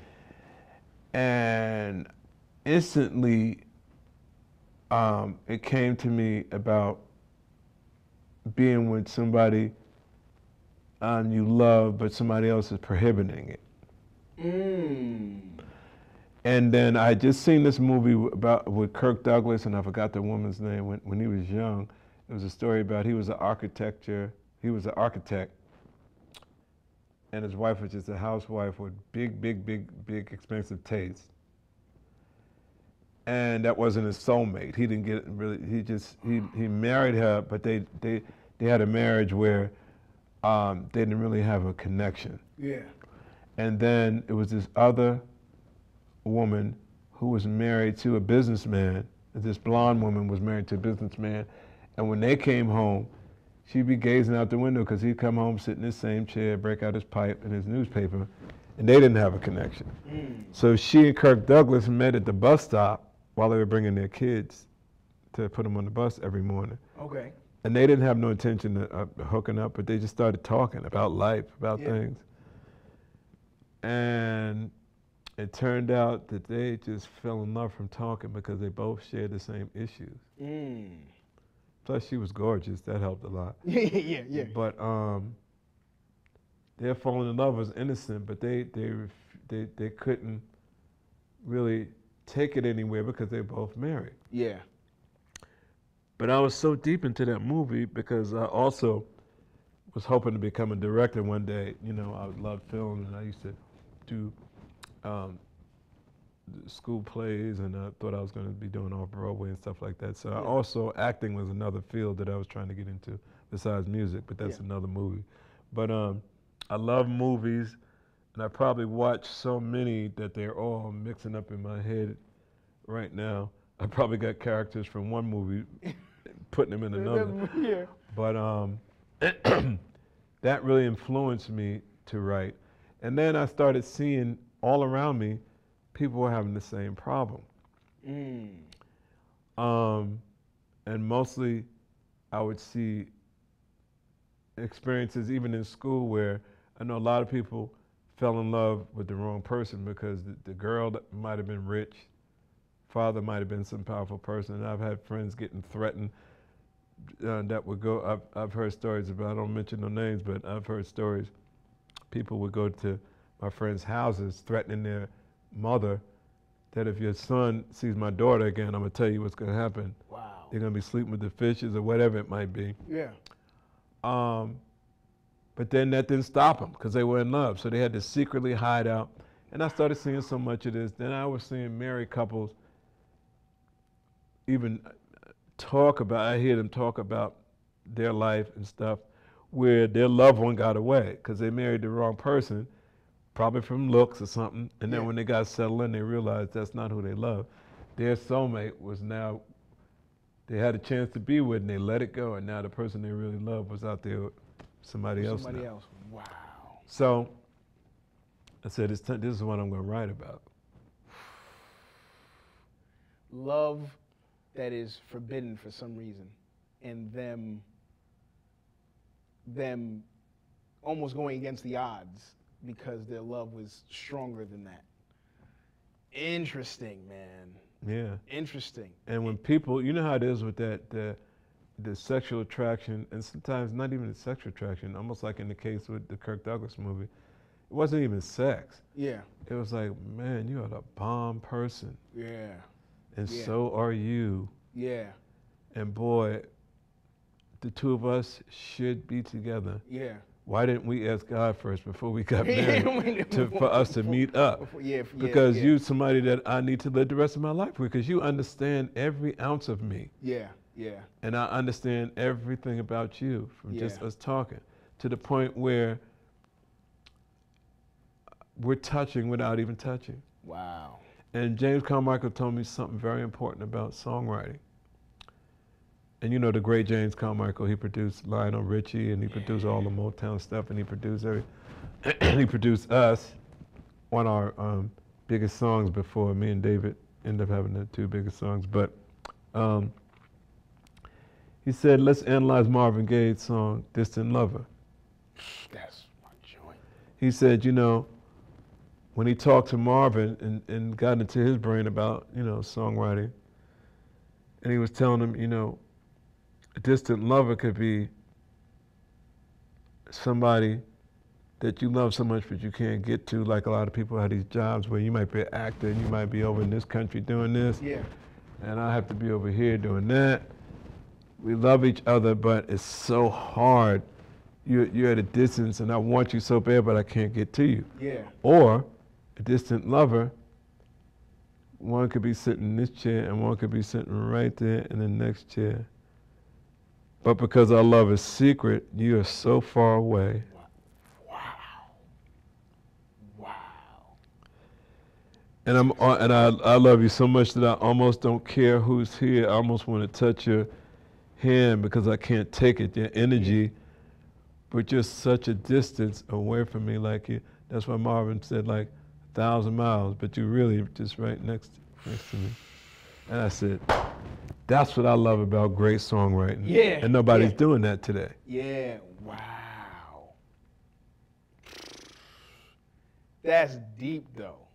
and instantly um, it came to me about being with somebody um, you love, but somebody else is prohibiting it. Mm. And then I had just seen this movie about with Kirk Douglas, and I forgot the woman's name when, when he was young. It was a story about he was an architecture, he was an architect, and his wife was just a housewife with big, big, big, big expensive taste. And that wasn't his soulmate. He didn't get it really. He just he he married her, but they they they had a marriage where um, they didn't really have a connection. Yeah. And then it was this other woman who was married to a businessman. This blonde woman was married to a businessman. And when they came home, she'd be gazing out the window because he'd come home, sit in his same chair, break out his pipe and his newspaper, and they didn't have a connection. Mm. So she and Kirk Douglas met at the bus stop while they were bringing their kids to put them on the bus every morning. Okay. And they didn't have no intention of uh, hooking up, but they just started talking about life, about Yeah. things. And it turned out that they just fell in love from talking because they both shared the same issues. Mm. Plus, she was gorgeous. That helped a lot. Yeah, yeah, yeah. But um, their falling in love was innocent, but they they they they couldn't really take it anywhere because they both married. Yeah. But I was so deep into that movie because I also was hoping to become a director one day. You know, I loved film and I used to do um, school plays and I thought I was going to be doing off Broadway and stuff like that. So I also acting was another field that I was trying to get into besides music, but that's Yeah. another movie. But um, I love movies and I probably watched so many that they're all mixing up in my head right now. I probably got characters from one movie, putting them in another. yeah. But um, that really influenced me to write. And then I started seeing all around me people were having the same problem. Mm. Um, and mostly I would see experiences even in school where I know a lot of people fell in love with the wrong person because the, the girl might have been rich, father might have been some powerful person. And I've had friends getting threatened uh, that would go, I've, I've heard stories about, I don't mention no names, but I've heard stories. People would go to my friends' houses threatening their mother that if your son sees my daughter again, I'm gonna tell you what's gonna happen. Wow. They're gonna be sleeping with the fishes or whatever it might be. Yeah. Um, but then that didn't stop them because they were in love. So they had to secretly hide out. And I started seeing so much of this. Then I was seeing married couples even talk about, I hear them talk about their life and stuff where their loved one got away because they married the wrong person, probably from looks or something. And then Yeah. when they got settled in, they realized that's not who they love. Their soulmate was now, they had a chance to be with and they let it go. And now the person they really loved was out there with somebody else. Somebody else. Wow. So I said, this is what I'm going to write about. Love that is forbidden for some reason, and them them almost going against the odds because their love was stronger than that. Interesting, man. Yeah. Interesting. And when people, you know how it is with that, the, the sexual attraction, and sometimes not even the sexual attraction, almost like in the case with the Kirk Douglas movie, it wasn't even sex. Yeah. It was like, man, you are the bomb person, Yeah. and Yeah. so are you. Yeah. And boy, the two of us should be together. Yeah. Why didn't we ask God first before we got married to, for us to meet up? Yeah, f- yeah, Because yeah. you're somebody that I need to live the rest of my life with, because you understand every ounce of me. Yeah. Yeah. and I understand everything about you from just us talking to the point where we're touching without even touching. Wow. And James Carmichael told me something very important about songwriting. And you know the great James Carmichael, he produced Lionel Richie and he produced all the Motown stuff and he produced every he produced us, one of our um, biggest songs before me and David ended up having the two biggest songs. But um, he said, let's analyze Marvin Gaye's song, Distant Lover. That's my joint. He said, you know, when he talked to Marvin and, and got into his brain about, you know, songwriting, and he was telling him, you know, a distant lover could be somebody that you love so much but you can't get to, like a lot of people have these jobs where you might be an actor and you might be over in this country doing this, Yeah. and I have to be over here doing that. We love each other, but it's so hard. You're, you're at a distance, and I want you so bad, but I can't get to you. Yeah. Or a distant lover, one could be sitting in this chair, and one could be sitting right there in the next chair. But because our love is secret, you are so far away. Wow. Wow. And I'm uh, and I, I love you so much that I almost don't care who's here. I almost want to touch your hand because I can't take it, your energy. But you're such a distance away from me, like you. That's why Marvin said like a thousand miles, but you're really just right next next to me. And I said, that's what I love about great songwriting. Yeah, And nobody's yeah. doing that today. Yeah. Wow. That's deep though.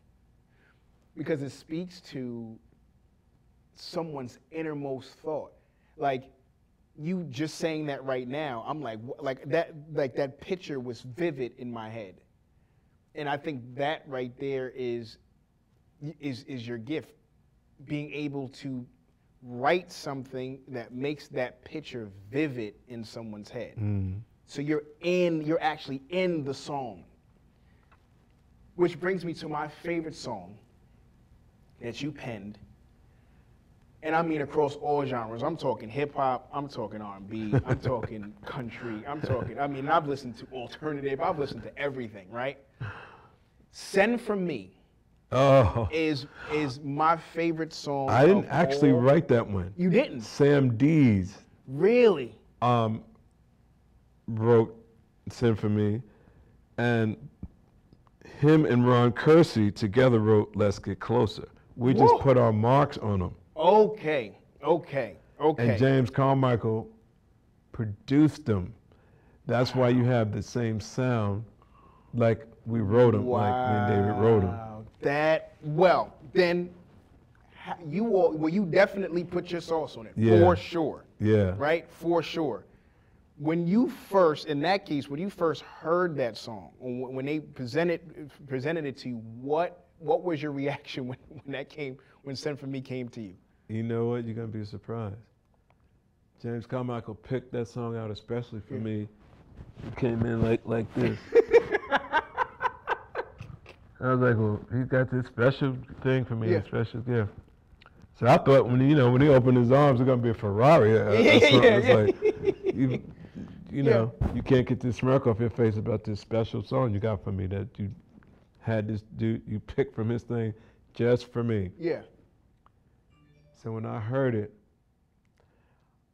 Because it speaks to someone's innermost thought. Like you just saying that right now, I'm like like that like that picture was vivid in my head. And I think that right there is is is your gift being able to write something that makes that picture vivid in someone's head. Mm. So you're in, you're actually in the song. Which brings me to my favorite song that you penned. And I mean across all genres. I'm talking hip hop, I'm talking R&B, I'm talking country, I'm talking I mean I've listened to alternative, I've listened to everything, right? Send for Me Oh, is is my favorite song. I didn't actually all- write that one. You didn't Sam Dees really. um, wrote "Send for Me," and him and Ron Kersey together wrote "Let's Get Closer." We just put our marks on them, Okay, okay, okay. and James Carmichael produced them. That's why you have the same sound, like we wrote them, like me and David wrote them. That well, then you will, well, you definitely put your sauce on it Yeah. for sure, Yeah. right? For sure. When you first, in that case, when you first heard that song, when they presented presented it to you, what what was your reaction when, when that came when "Send for Me" came to you? You know what? You're gonna be surprised. James Carmichael picked that song out especially for me. He came in like like this. I was like, well, he's got this special thing for me, Yeah. a special gift. So I thought when you know when he opened his arms, it's gonna be a Ferrari. or- Yeah, something. yeah, It's yeah. like, you, you know, you can't get this smirk off your face about this special song you got for me that you had this dude you picked from his thing just for me. Yeah. So when I heard it,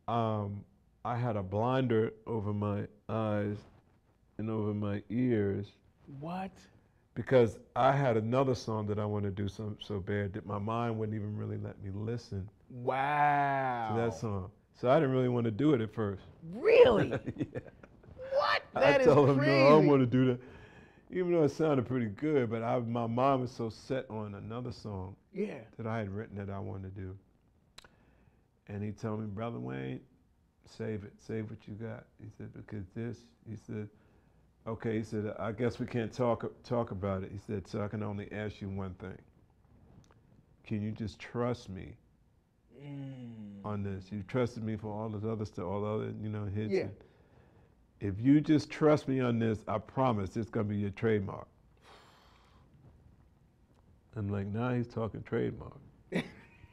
um, I had a blinder over my eyes and over my ears What? Because I had another song that I wanted to do so, so bad that my mind wouldn't even really let me listen Wow. to that song. So I didn't really want to do it at first. Really? yeah. what? I That is told him, crazy. no, I don't want to do that. Even though it sounded pretty good, but I, my mind was so set on another song Yeah. that I had written that I wanted to do. And he told me, Brother Wayne, save it. Save what you got. He said, because this, he said, okay, he said, I guess we can't talk talk about it. He said, so I can only ask you one thing. Can you just trust me Mm. on this? You trusted me for all this other stuff, all the other, you know, hits. Yeah. If you just trust me on this, I promise it's gonna be your trademark. I'm like, nah, he's talking trademark. now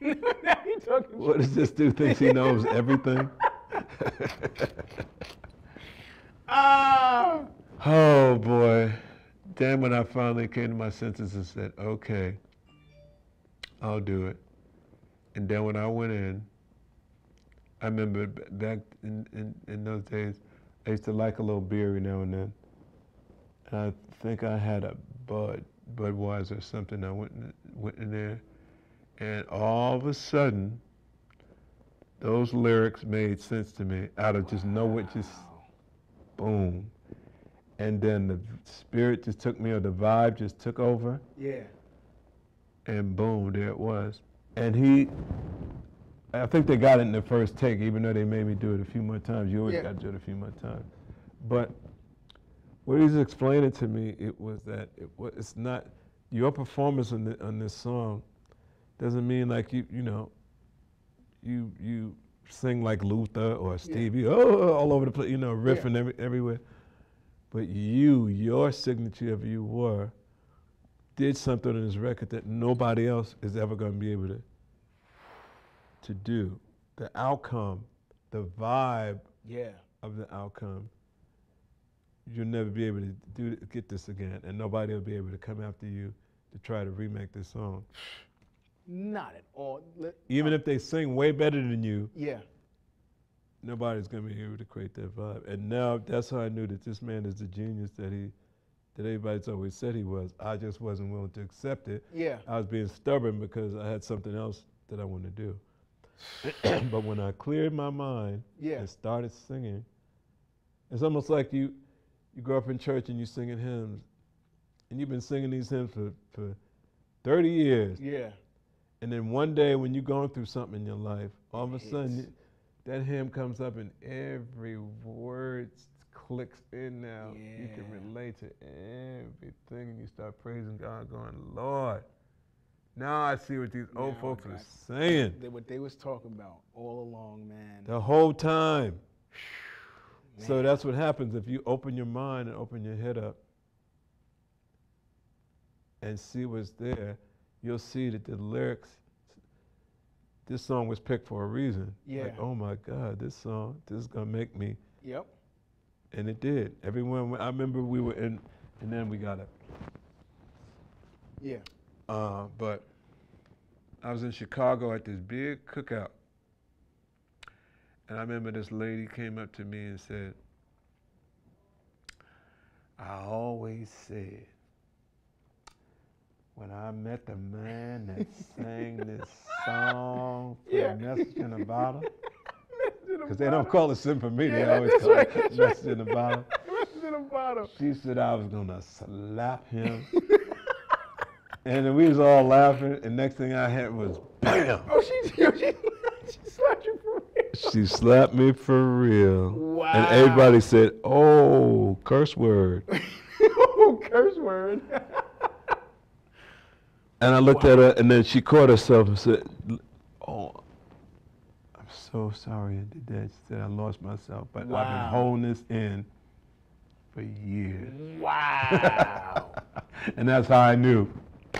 you talking What does this dude thinks he knows everything? Ah. Oh boy. Then when I finally came to my senses and said, okay, I'll do it. And then when I went in, I remember back in, in, in those days, I used to like a little beer every now and then. And I think I had a Bud, Budweiser or something. I went in, went in there, and all of a sudden, those lyrics made sense to me out of just nowhere, just boom. And then the spirit just took me, or the vibe just took over, Yeah. and boom, there it was. And he, I think they got it in the first take, even though they made me do it a few more times. You always Yeah. got to do it a few more times. But what he's explaining to me, it was that it was, it's not your performance on, the, on this song doesn't mean like you, you know, you you sing like Luther or Stevie, oh, all over the place, you know, riffing every, everywhere. But you, your signature of you were, did something on this record that nobody else is ever going to be able to to do. The outcome, the vibe Yeah. of the outcome, you'll never be able to do get this again, and nobody will be able to come after you to try to remake this song. Not at all. Even if they sing way better than you, Yeah. Nobody's gonna be able to create that vibe. And now that's how I knew that this man is the genius that he that everybody's always said he was. I just wasn't willing to accept it. Yeah. I was being stubborn because I had something else that I wanted to do. but when I cleared my mind Yeah. and started singing, it's almost like you you grow up in church and you're singing hymns, and you've been singing these hymns for, for 30 years. Yeah. And then one day when you're going through something in your life, all of a sudden that hymn comes up and every word clicks in now. You can relate to everything and you start praising God going, Lord, now I see what these old Now I folks are saying They, what they was talking about all along, man. the whole time. So that's what happens if you open your mind and open your head up and see what's there, you'll see that the lyrics, this song was picked for a reason. Yeah. Like, oh my God, this song, this is gonna make me, Yep. and it did. Everyone, I remember we were in, and then we got a, Yeah. Uh, but I was in Chicago at this big cookout. And I remember this lady came up to me and said, I always said, when I met the man that sang this song for Yeah. message in a bottle, because they don't call it for me, they always call right, it message in a bottle. Rest in the bottom. She said I was gonna slap him. and then we was all laughing, and next thing I had was bam. Oh, she, she, she slapped you for real. She slapped me for real. Wow. And everybody said, oh, curse word. oh, curse word. And I looked at her, and then she caught herself and said, oh, I'm so sorry I did that. She said, I lost myself, but I've been holding this in for years. wow. and that's how I knew.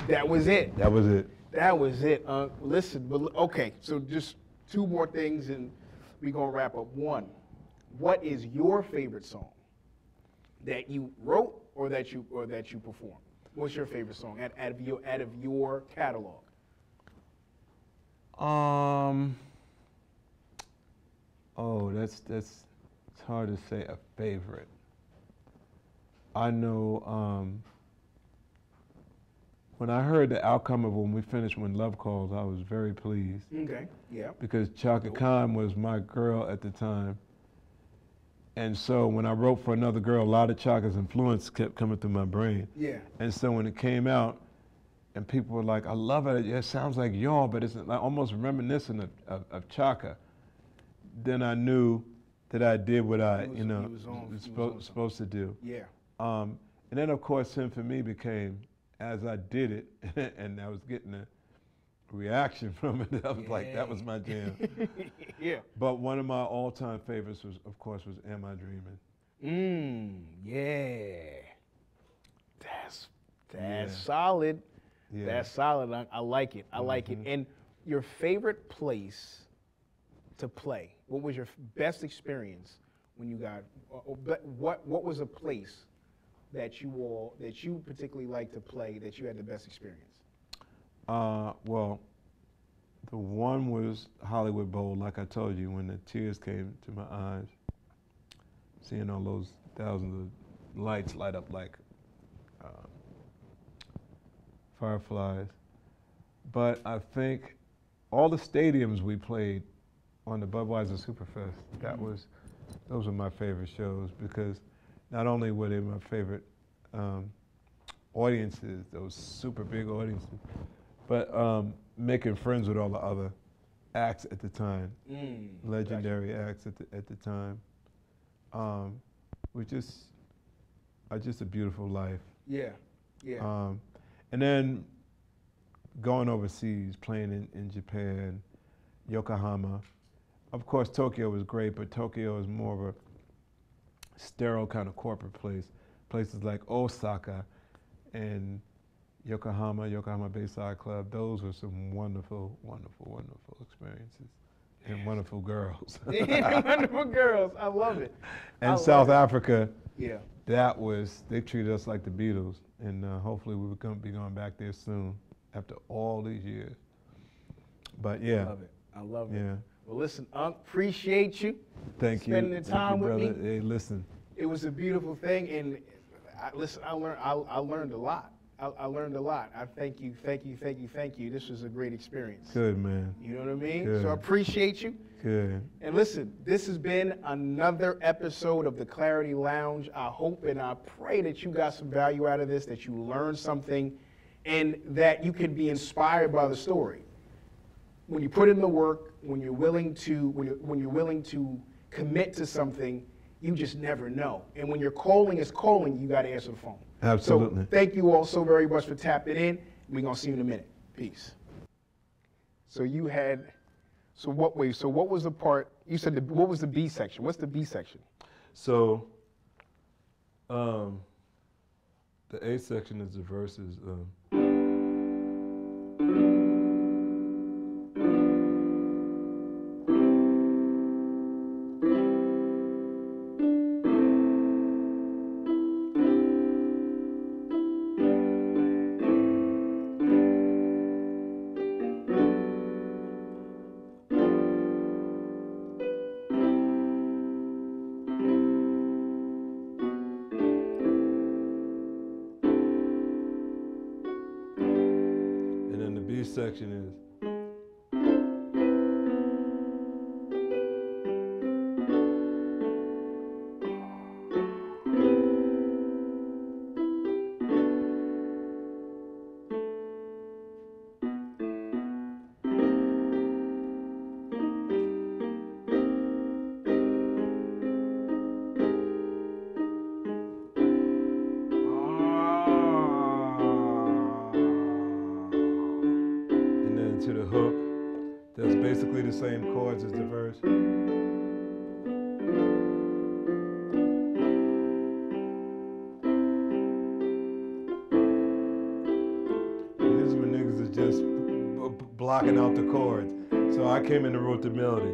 that was it. That was it. That was it. Uh, listen, but okay, so just two more things and we're going to wrap up. One, what is your favorite song that you wrote or that you or that you performed? What's your favorite song out, out of your out of your catalog? Um. Oh, that's that's. It's hard to say a favorite. I know. Um, when I heard the outcome of when we finished when Love Calls, I was very pleased Okay. Yeah. because Chaka Khan was my girl at the time. And so when I wrote for another girl, a lot of Chaka's influence kept coming through my brain. Yeah. And so when it came out, and people were like, "I love it. It sounds like y'all, but it's like almost reminiscent of, of, of Chaka." Then I knew that I did what I, You was- you know, was on- was you was supposed to do. Yeah. Um, and then of course, Send for Me became as I did it, and I was getting a reaction from it. I was like, that was my jam. yeah. but one of my all-time favorites was, of course, was "Am I Dreaming." Mm, yeah. That's that's Yeah. solid. Yeah. That's solid. I, I like it. I like it. Mhm. And your favorite place to play? What was your best experience when you got? or What What was a place that you all that you particularly like to play that you had the best experience? Uh, well, the one was Hollywood Bowl, like I told you, when the tears came to my eyes, seeing all those thousands of lights light up like uh, fireflies. But I think all the stadiums we played on the Budweiser Superfest, that was, those were my favorite shows because not only were they my favorite um, audiences, those super big audiences, but um, making friends with all the other acts at the time, Mm, legendary acts at the, at the time, um, was just, uh, just a beautiful life. Yeah. Yeah. Um, and then going overseas, playing in, in Japan, Yokohama. Of course, Tokyo was great, but Tokyo is more of a sterile kind of corporate place. Places like Osaka and Yokohama, Yokohama Bayside Club, those were some wonderful, wonderful, wonderful experiences. And wonderful girls. Wonderful girls. I love it. And South it. Africa, Yeah. that was they treated us like the Beatles, and uh, hopefully we will come, be going back there soon after all these years. But yeah. I love it. I love it. yeah. Well, listen, Unc, appreciate you. Thank you. Spending the Thank you, time with brother. me. Hey, listen. It was a beautiful thing, and I, listen, I learned, I, I learned a lot. I, I learned a lot. I thank you, thank you, thank you, thank you. This was a great experience. Good man. You know what I mean? Good. So I appreciate you. Good. And listen, this has been another episode of the Kre8tive Lounge. I hope and I pray that you got some value out of this, that you learned something, and that you can be inspired by the story. When you put in the work, when you're willing to, when you're, when you're willing to commit to something, you just never know. And when your calling is calling, you got to answer the phone. Absolutely. So thank you all so very much for tapping in. We're gonna see you in a minute. Peace. So you had, so what? Wait. So what was the part? You said the, what was the B section? What's the B section? So, um, the A section is the verses. Um, section is. Out the chords. So I came in and wrote the melody.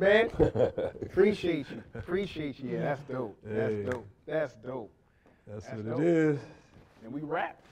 Man. appreciate you. Appreciate you. Yeah, that's dope. That's Hey. dope. That's dope. That's, That's what dope. it is. And we rap.